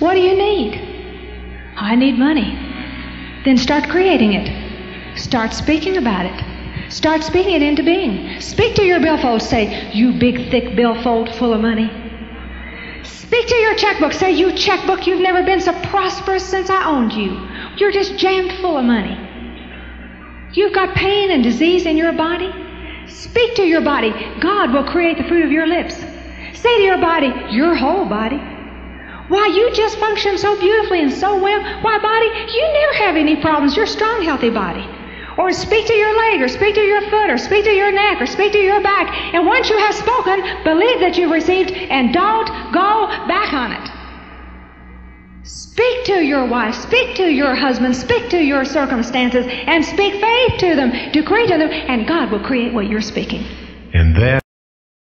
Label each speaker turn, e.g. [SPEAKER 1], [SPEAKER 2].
[SPEAKER 1] What do you need? I need money. Then start creating it. Start speaking about it. Start speaking it into being. Speak to your billfold. Say, You big, thick billfold full of money. Speak to your checkbook. Say, You checkbook, you've never been so prosperous since I owned you. You're just jammed full of money. You've got pain and disease in your body. Speak to your body. God will create the fruit of your lips. Say to your body, your whole body. Why, you just function so beautifully and so well. Why, body, you never have any problems. You're a strong, healthy body. Or speak to your leg, or speak to your foot, or speak to your neck, or speak to your back. And once you have spoken, believe that you've received and don't go back on it. Speak to your wife, speak to your husband, speak to your circumstances, and speak faith to them, decree to them, and God will create what you're speaking.
[SPEAKER 2] And that